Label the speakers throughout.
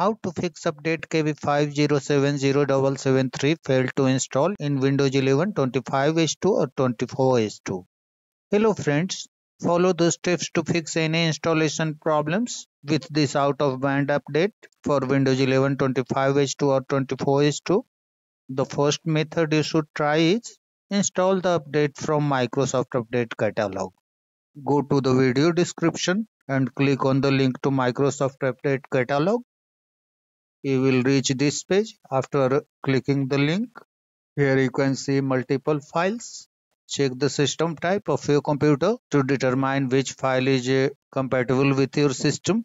Speaker 1: How to fix update KB5070773 failed to install in Windows 11 25H2 or 24H2. Hello friends, follow the steps to fix any installation problems with this out of band update for Windows 11 25H2 or 24H2. The first method you should try is install the update from Microsoft Update Catalog. Go to the video description and click on the link to Microsoft Update Catalog you will reach this page after clicking the link. Here you can see multiple files. Check the system type of your computer to determine which file is uh, compatible with your system.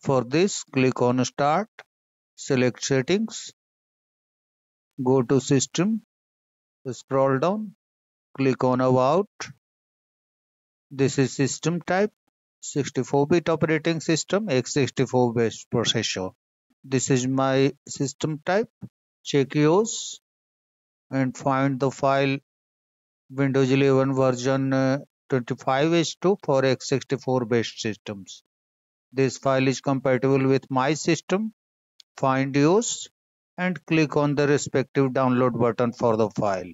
Speaker 1: For this click on start select settings go to system scroll down click on about. This is system type 64-bit operating system x64 based processor this is my system type. Check yours and find the file. Windows 11 version uh, 25h2 for x64 based systems. This file is compatible with my system. Find yours and click on the respective download button for the file.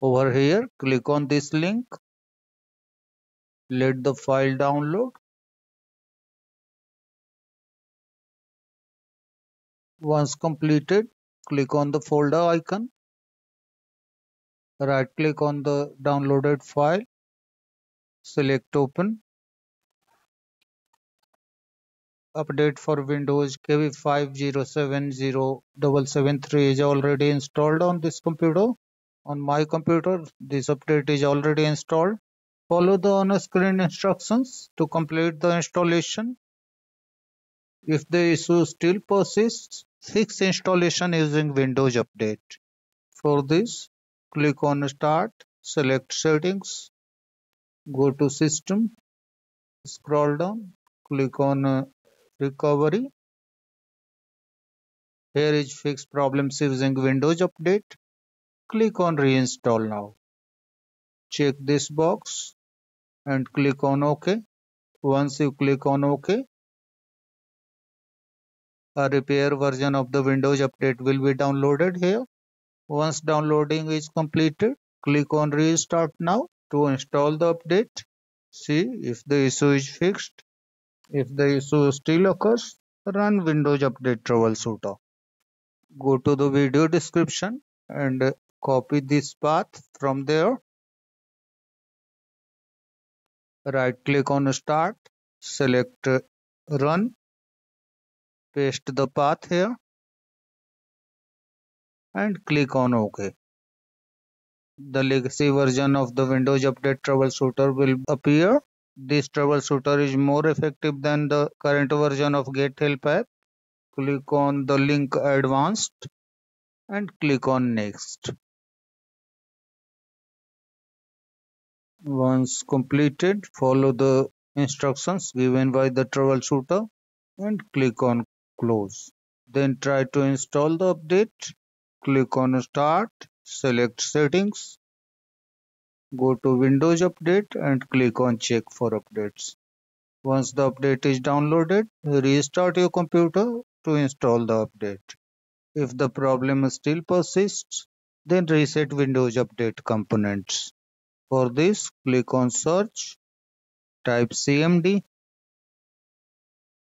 Speaker 1: Over here click on this link. Let the file download Once completed, click on the folder icon. Right click on the downloaded file. Select open. Update for Windows KB5070773 is already installed on this computer. On my computer, this update is already installed. Follow the on-screen instructions to complete the installation. If the issue still persists, fix installation using Windows Update. For this, click on Start, select Settings, go to System, scroll down, click on uh, Recovery. Here is Fix Problems using Windows Update. Click on Reinstall now. Check this box and click on OK. Once you click on OK, a repair version of the Windows update will be downloaded here. Once downloading is completed, click on restart now to install the update. See if the issue is fixed. If the issue still occurs, run Windows Update Troubleshooter. Go to the video description and copy this path from there. Right click on Start, select Run paste the path here and click on OK. The legacy version of the Windows Update Troubleshooter will appear. This troubleshooter is more effective than the current version of Get Help app. Click on the link Advanced and click on Next. Once completed, follow the instructions given by the troubleshooter and click on close. Then try to install the update. Click on start, select settings, go to Windows Update and click on check for updates. Once the update is downloaded, restart your computer to install the update. If the problem still persists, then reset Windows Update components. For this, click on search, type CMD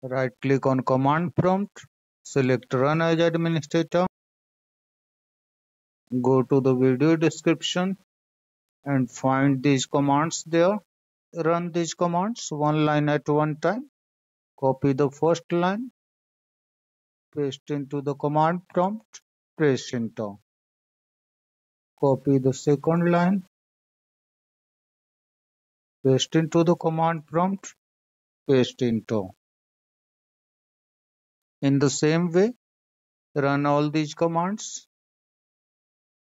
Speaker 1: Right click on command prompt, select run as administrator. Go to the video description and find these commands there. Run these commands one line at one time. Copy the first line, paste into the command prompt, press enter. Copy the second line, paste into the command prompt, paste enter. In the same way, run all these commands.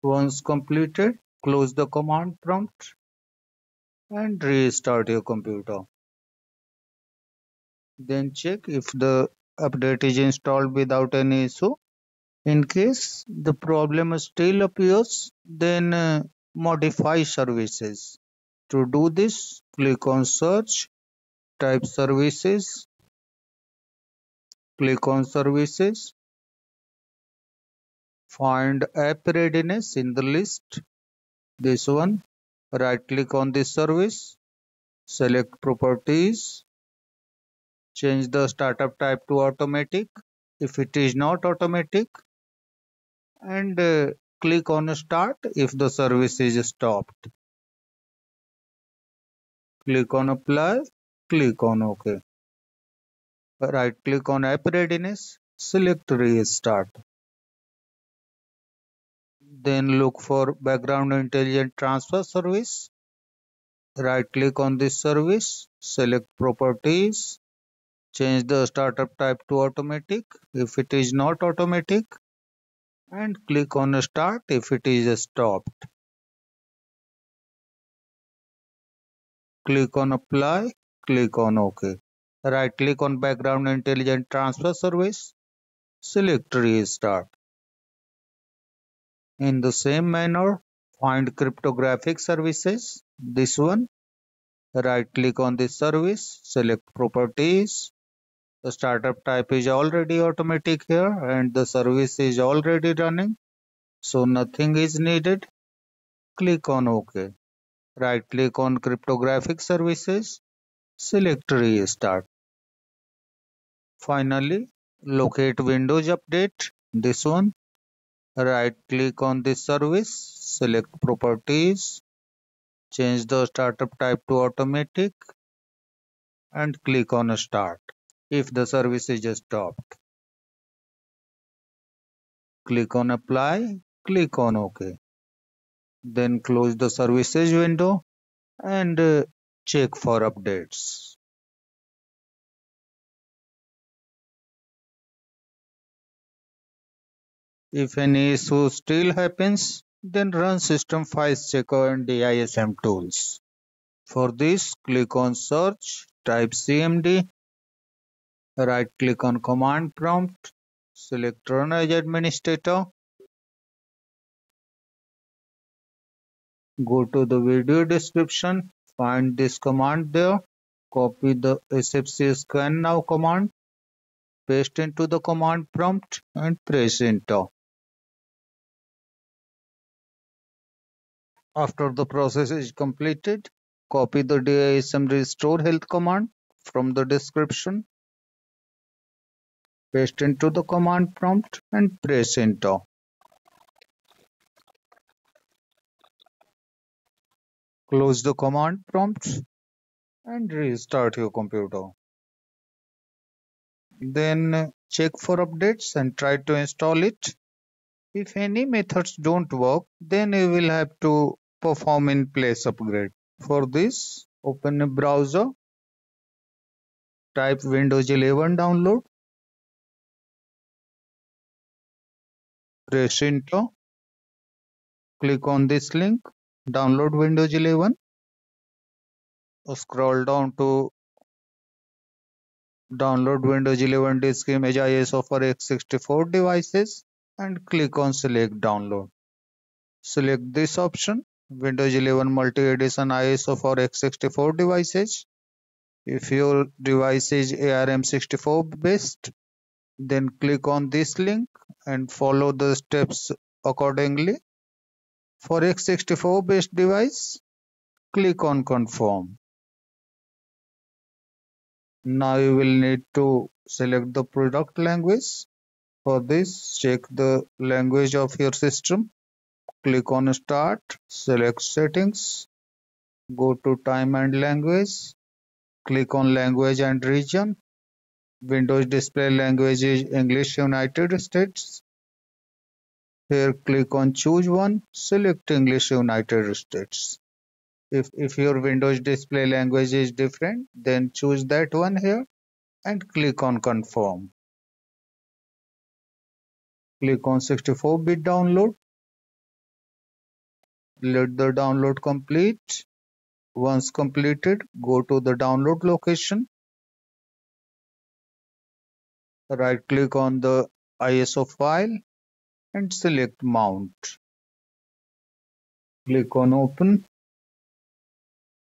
Speaker 1: Once completed, close the command prompt and restart your computer. Then check if the update is installed without any issue. In case the problem still appears, then uh, modify services. To do this, click on search, type services Click on Services. Find App Readiness in the list. This one. Right click on this service. Select Properties. Change the startup type to automatic. If it is not automatic, and uh, click on Start if the service is stopped. Click on Apply. Click on OK. Right click on App Readiness. Select Restart. Then look for Background Intelligent Transfer Service. Right click on this service. Select Properties. Change the startup type to automatic if it is not automatic and click on Start if it is stopped. Click on Apply. Click on OK. Right click on Background Intelligent Transfer Service. Select Restart. In the same manner, find cryptographic services. This one. Right click on this service. Select Properties. The startup type is already automatic here and the service is already running. So nothing is needed. Click on OK. Right click on cryptographic services. Select Restart. Finally, locate Windows Update, this one. Right click on this service, select Properties, change the startup type to automatic and click on Start if the service is stopped. Click on Apply, click on OK. Then close the services window and uh, check for updates. If any issue still happens, then run system files checker and DISM tools. For this, click on search, type CMD, right click on command prompt, select run as administrator, go to the video description, find this command there, copy the SFC scan now command, paste into the command prompt and press enter. After the process is completed, copy the DISM restore health command from the description, paste into the command prompt and press enter. Close the command prompt and restart your computer. Then check for updates and try to install it. If any methods don't work, then you will have to perform in place upgrade. For this, open a browser, type Windows 11 download, press enter, click on this link, download Windows 11, scroll down to download Windows 11 disk image ISO for x64 devices and click on select download. Select this option Windows 11 Multi-Edition ISO for x64 devices. If your device is ARM64 based, then click on this link and follow the steps accordingly. For x64 based device, click on confirm. Now you will need to select the product language. For this, check the language of your system click on start select settings go to time and language click on language and region windows display language is english united states. Here click on choose one select english united states. If if your windows display language is different then choose that one here and click on confirm. Click on 64 bit download let the download complete. Once completed, go to the download location. Right click on the ISO file and select mount. Click on open.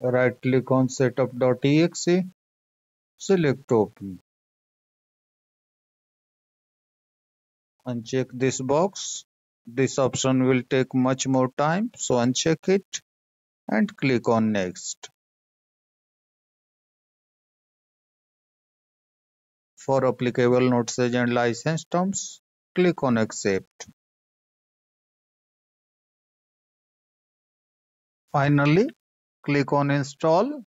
Speaker 1: Right click on setup.exe. Select open. uncheck this box this option will take much more time so uncheck it and click on next. For applicable notices and license terms click on accept. Finally click on install.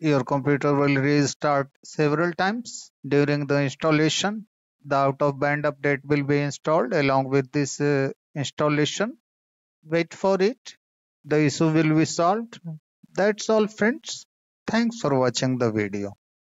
Speaker 1: Your computer will restart several times during the installation the out of band update will be installed along with this uh, installation. Wait for it. The issue will be solved. That's all friends. Thanks for watching the video